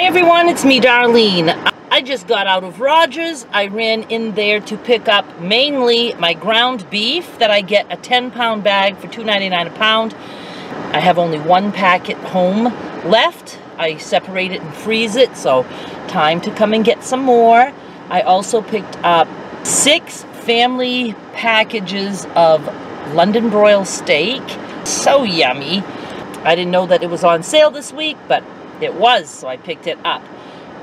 Hi everyone, it's me Darlene. I just got out of Rogers. I ran in there to pick up mainly my ground beef that I get a 10 pound bag for $2.99 a pound. I have only one packet home left. I separate it and freeze it, so time to come and get some more. I also picked up six family packages of London broil steak. So yummy. I didn't know that it was on sale this week, but it was, so I picked it up.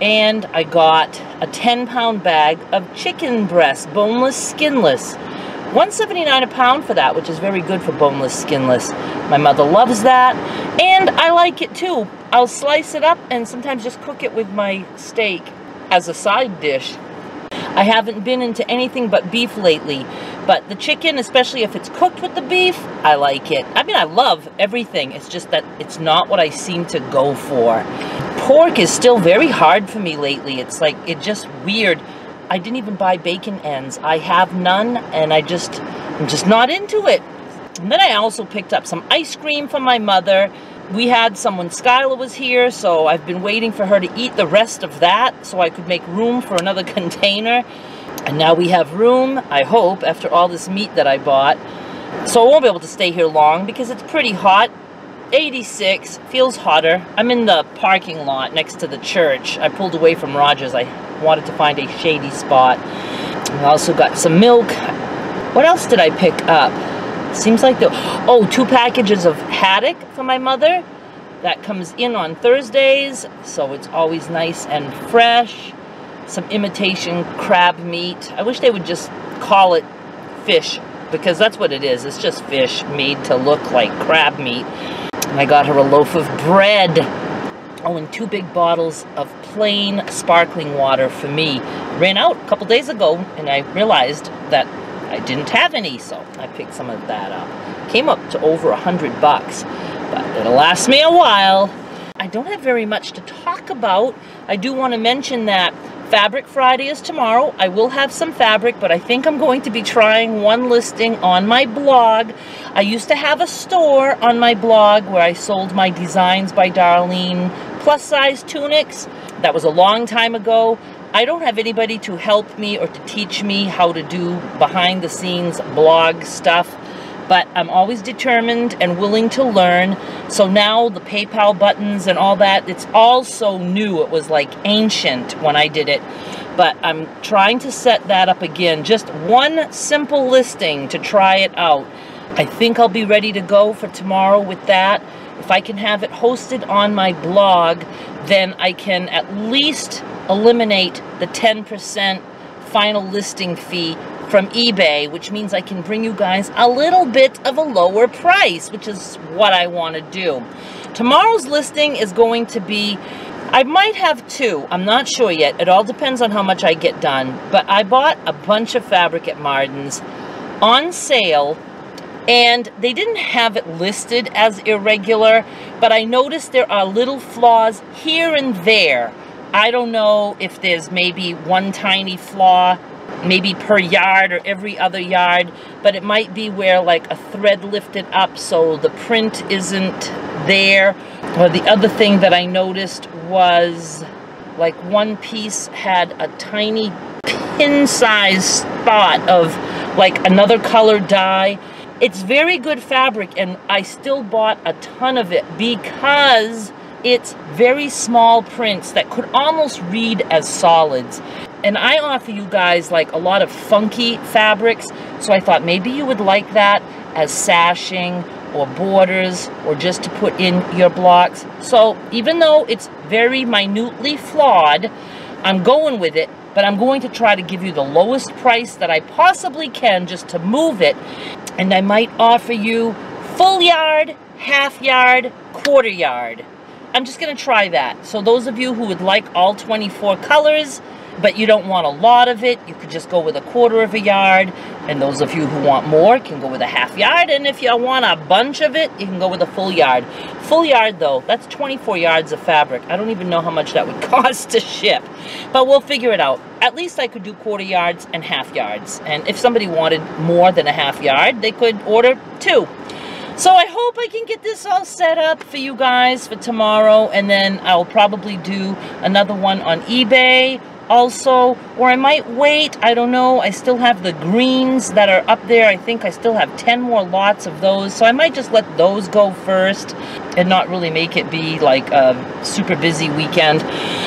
And I got a 10 pound bag of chicken breast, boneless, skinless. 179 a pound for that, which is very good for boneless, skinless. My mother loves that, and I like it too. I'll slice it up and sometimes just cook it with my steak as a side dish. I haven't been into anything but beef lately, but the chicken, especially if it's cooked with the beef, I like it. I mean, I love everything. It's just that it's not what I seem to go for. Pork is still very hard for me lately. It's like, it just weird. I didn't even buy bacon ends. I have none, and I just, I'm just not into it. And then I also picked up some ice cream from my mother we had someone, Skylar was here, so I've been waiting for her to eat the rest of that so I could make room for another container. And now we have room, I hope, after all this meat that I bought. So I won't be able to stay here long because it's pretty hot. 86, feels hotter. I'm in the parking lot next to the church. I pulled away from Rogers. I wanted to find a shady spot. I also got some milk. What else did I pick up? Seems like the, oh, two packages of haddock for my mother. That comes in on Thursdays, so it's always nice and fresh. Some imitation crab meat. I wish they would just call it fish, because that's what it is. It's just fish made to look like crab meat. And I got her a loaf of bread. Oh, and two big bottles of plain sparkling water for me. Ran out a couple days ago, and I realized that I didn't have any, so I picked some of that up. Came up to over a hundred bucks, but it'll last me a while. I don't have very much to talk about. I do want to mention that Fabric Friday is tomorrow. I will have some fabric, but I think I'm going to be trying one listing on my blog. I used to have a store on my blog where I sold my Designs by Darlene plus size tunics. That was a long time ago. I don't have anybody to help me or to teach me how to do behind the scenes blog stuff, but I'm always determined and willing to learn. So now the PayPal buttons and all that, it's all so new. It was like ancient when I did it. But I'm trying to set that up again. Just one simple listing to try it out. I think I'll be ready to go for tomorrow with that. If I can have it hosted on my blog, then I can at least eliminate the 10% final listing fee from eBay, which means I can bring you guys a little bit of a lower price, which is what I want to do. Tomorrow's listing is going to be, I might have two, I'm not sure yet. It all depends on how much I get done. But I bought a bunch of fabric at Marden's on sale and they didn't have it listed as irregular, but I noticed there are little flaws here and there I don't know if there's maybe one tiny flaw maybe per yard or every other yard, but it might be where like a thread lifted up so the print isn't there. Or the other thing that I noticed was like one piece had a tiny pin-sized spot of like another color dye. It's very good fabric and I still bought a ton of it because it's very small prints that could almost read as solids. And I offer you guys like a lot of funky fabrics, so I thought maybe you would like that as sashing or borders or just to put in your blocks. So even though it's very minutely flawed, I'm going with it, but I'm going to try to give you the lowest price that I possibly can just to move it. And I might offer you full yard, half yard, quarter yard. I'm just going to try that. So those of you who would like all 24 colors, but you don't want a lot of it, you could just go with a quarter of a yard. And those of you who want more can go with a half yard. And if you want a bunch of it, you can go with a full yard. Full yard, though, that's 24 yards of fabric. I don't even know how much that would cost to ship. But we'll figure it out. At least I could do quarter yards and half yards. And if somebody wanted more than a half yard, they could order two. So I hope I can get this all set up for you guys for tomorrow. And then I'll probably do another one on eBay also. Or I might wait. I don't know. I still have the greens that are up there. I think I still have 10 more lots of those. So I might just let those go first and not really make it be like a super busy weekend.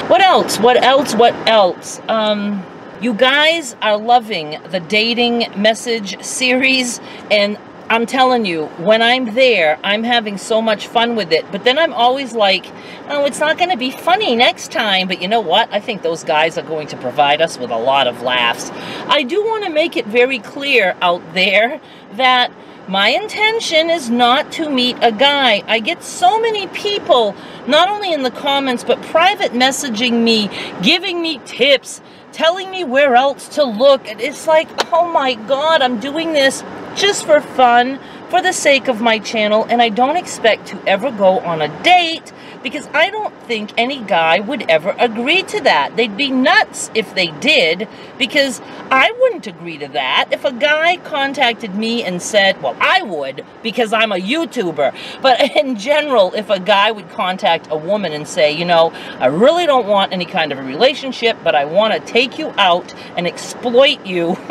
What else? What else? What else? Um... You guys are loving the dating message series, and I'm telling you, when I'm there, I'm having so much fun with it. But then I'm always like, oh, it's not going to be funny next time. But you know what? I think those guys are going to provide us with a lot of laughs. I do want to make it very clear out there that my intention is not to meet a guy. I get so many people, not only in the comments, but private messaging me, giving me tips, telling me where else to look. And it's like, oh my God, I'm doing this just for fun, for the sake of my channel, and I don't expect to ever go on a date because I don't think any guy would ever agree to that. They'd be nuts if they did because I wouldn't agree to that. If a guy contacted me and said, well, I would because I'm a YouTuber, but in general, if a guy would contact a woman and say, you know, I really don't want any kind of a relationship, but I want to take you out and exploit you.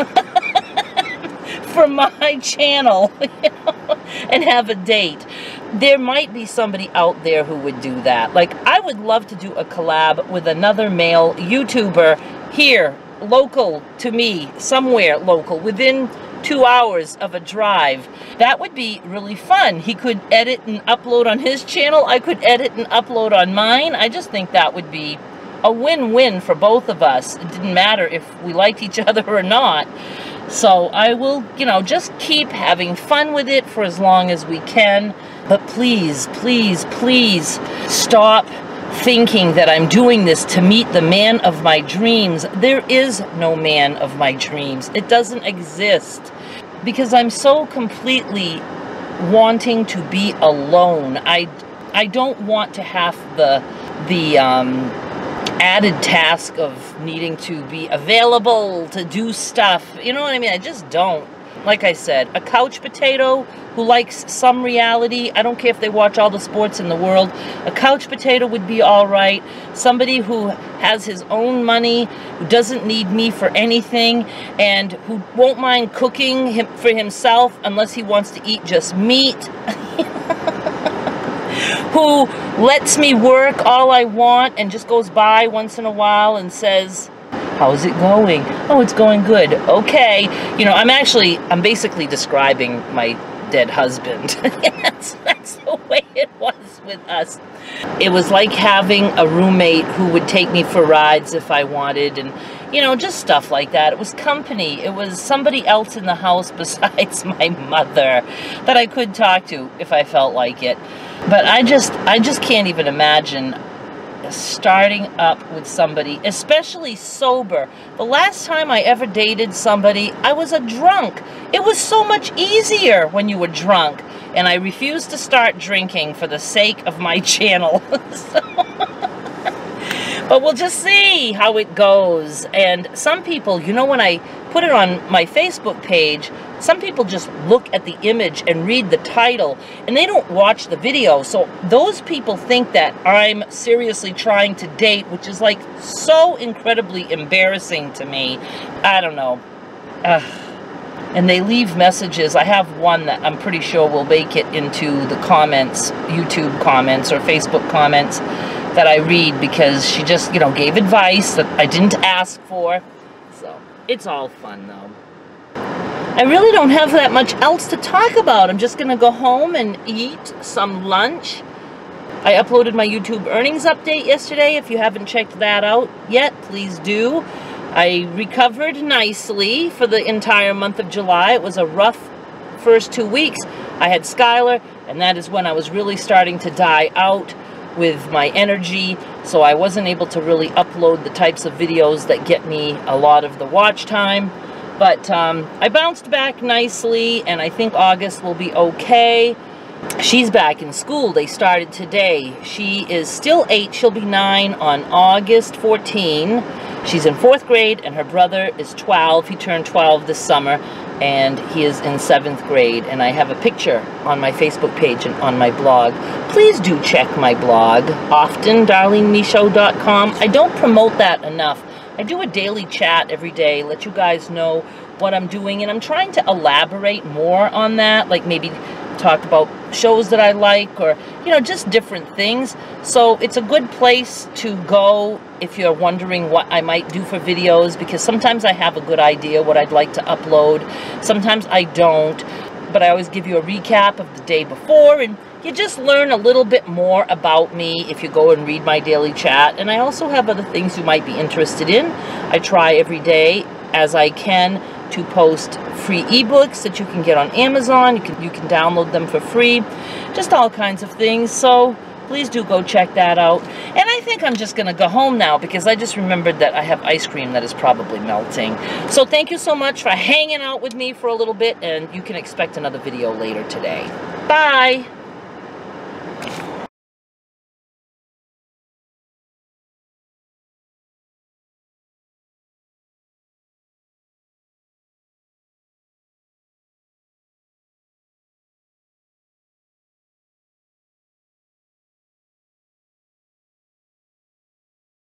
for my channel you know, and have a date. There might be somebody out there who would do that. Like, I would love to do a collab with another male YouTuber here, local to me, somewhere local, within two hours of a drive. That would be really fun. He could edit and upload on his channel. I could edit and upload on mine. I just think that would be a win-win for both of us. It didn't matter if we liked each other or not. So I will, you know, just keep having fun with it for as long as we can. But please, please, please stop thinking that I'm doing this to meet the man of my dreams. There is no man of my dreams. It doesn't exist. Because I'm so completely wanting to be alone. I, I don't want to have the, the, um, added task of needing to be available to do stuff. You know what I mean? I just don't. Like I said, a couch potato who likes some reality. I don't care if they watch all the sports in the world. A couch potato would be all right. Somebody who has his own money, who doesn't need me for anything, and who won't mind cooking him for himself unless he wants to eat just meat. who lets me work all I want and just goes by once in a while and says, how's it going? Oh, it's going good. Okay. You know, I'm actually, I'm basically describing my dead husband. that's, that's the way it was with us. It was like having a roommate who would take me for rides if I wanted and, you know, just stuff like that. It was company. It was somebody else in the house besides my mother that I could talk to if I felt like it. But I just, I just can't even imagine starting up with somebody, especially sober. The last time I ever dated somebody, I was a drunk. It was so much easier when you were drunk. And I refused to start drinking for the sake of my channel. but we'll just see how it goes. And some people, you know, when I put it on my Facebook page, some people just look at the image and read the title and they don't watch the video. So those people think that I'm seriously trying to date, which is like so incredibly embarrassing to me. I don't know. Uh, and they leave messages. I have one that I'm pretty sure will make it into the comments, YouTube comments or Facebook comments that I read because she just, you know, gave advice that I didn't ask for. So it's all fun though. I really don't have that much else to talk about. I'm just going to go home and eat some lunch. I uploaded my YouTube earnings update yesterday. If you haven't checked that out yet, please do. I recovered nicely for the entire month of July. It was a rough first two weeks. I had Skylar, and that is when I was really starting to die out with my energy, so I wasn't able to really upload the types of videos that get me a lot of the watch time. But um, I bounced back nicely, and I think August will be okay. She's back in school. They started today. She is still 8. She'll be 9 on August 14. She's in 4th grade, and her brother is 12. He turned 12 this summer. and he is in seventh grade. And I have a picture on my Facebook page and on my blog. Please do check my blog, often, darlenemichaud.com. I don't promote that enough. I do a daily chat every day, let you guys know what I'm doing, and I'm trying to elaborate more on that, like maybe talk about shows that I like or, you know, just different things. So it's a good place to go if you're wondering what I might do for videos because sometimes I have a good idea what I'd like to upload. Sometimes I don't, but I always give you a recap of the day before and you just learn a little bit more about me if you go and read my daily chat. And I also have other things you might be interested in. I try every day as I can to post free ebooks that you can get on Amazon. You can you can download them for free. Just all kinds of things. So please do go check that out. And I think I'm just going to go home now because I just remembered that I have ice cream that is probably melting. So thank you so much for hanging out with me for a little bit and you can expect another video later today. Bye!